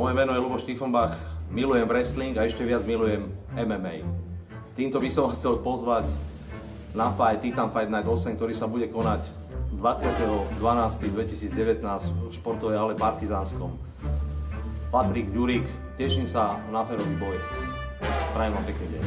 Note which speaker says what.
Speaker 1: Moje meno je Luboš Tiefenbach, milujem wrestling a ešte viac milujem MMA. Týmto by som chcel pozvať na fight Titan Fight Night 8, ktorý sa bude konať 20.12.2019 v športovej ale Partizánskom. Patrik Ďurik, teším sa na férový boj. Prajem vám pekný deň.